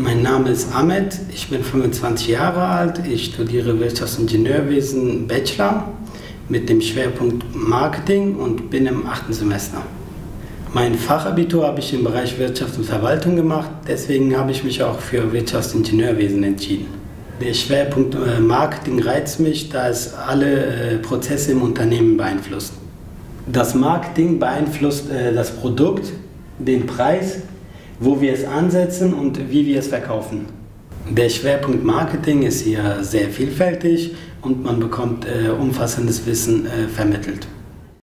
Mein Name ist Ahmed, ich bin 25 Jahre alt, ich studiere Wirtschaftsingenieurwesen Bachelor mit dem Schwerpunkt Marketing und bin im achten Semester. Mein Fachabitur habe ich im Bereich Wirtschaft und Verwaltung gemacht, deswegen habe ich mich auch für Wirtschaftsingenieurwesen entschieden. Der Schwerpunkt äh, Marketing reizt mich, da es alle äh, Prozesse im Unternehmen beeinflusst. Das Marketing beeinflusst äh, das Produkt, den Preis, wo wir es ansetzen und wie wir es verkaufen. Der Schwerpunkt Marketing ist hier sehr vielfältig und man bekommt umfassendes Wissen vermittelt.